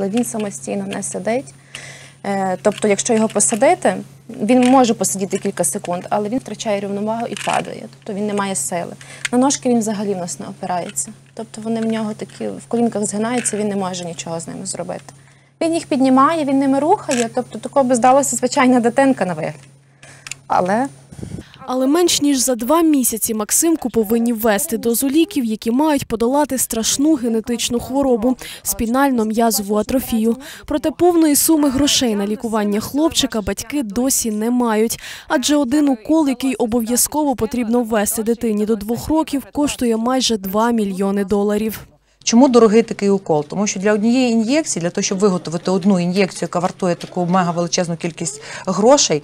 Але він самостійно не сидить. Е, Тобто, якщо його посадити, він може посидіти кілька секунд, але він втрачає рівновагу і падає. Тобто він не має сили. На ножки він взагалі в нас не опирається. Тобто вони в нього такі в колінках згинаються, він не може нічого з ними зробити. Він їх піднімає, він ними рухає, тобто такого би здалося звичайна дитинка на вигляд. Але Але менш ніж за два місяці Максимку повинні ввести дозу ліків, які мають подолати страшну генетичну хворобу спінально м'язову атрофію. Проте повної суми грошей на лікування хлопчика батьки досі не мають. Адже один укол, який обов'язково потрібно ввести дитині до двох років, коштує майже 2 мільйони доларів. Чому дорогий такий укол? Тому що для однієї ін'єкції, для того, щоб виготовити одну ін'єкцію, яка вартує таку мега величезну кількість грошей,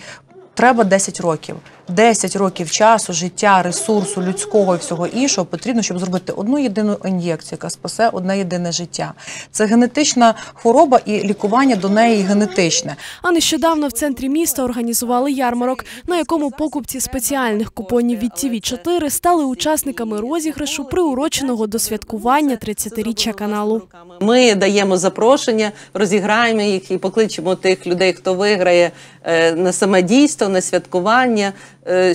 треба 10 років. 10 років часу, життя, ресурсу, людського і всього іншого потрібно, щоб зробити одну єдину ін'єкцію, яка спасе одне єдине життя. Це генетична хвороба і лікування до неї генетичне. А нещодавно в центрі міста організували ярмарок, на якому покупці спеціальних купонів від tv 4 стали учасниками розіграшу, приуроченого до святкування 30-річчя каналу. Ми даємо запрошення, розіграємо їх і покличемо тих людей, хто виграє е, на саме дійство, на святкування,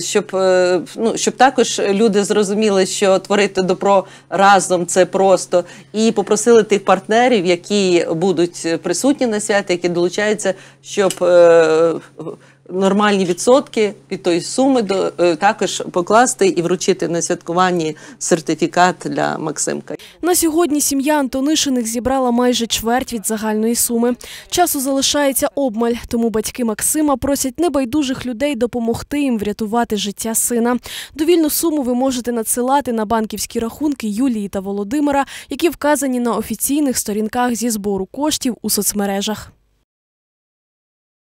щоб, е, ну, щоб також люди зрозуміли, що творити добро разом це просто, і попросили тих партнерів, які будуть присутні на святі, які долучаються, щоб е, нормальні відсотки від тої суми до, е, також покласти і вручити на святкуванні сертифікат для Максимка. На сьогодні сім'я Антонишиних зібрала майже чверть від загальної суми. Часу залишається обмаль, тому батьки Максима просять небайдужих людей допомогти їм врятувати життя сина. Довільну суму ви можете надсилати на банківські рахунки Юлії та Володимира, які вказані на офіційних сторінках зі збору коштів у соцмережах.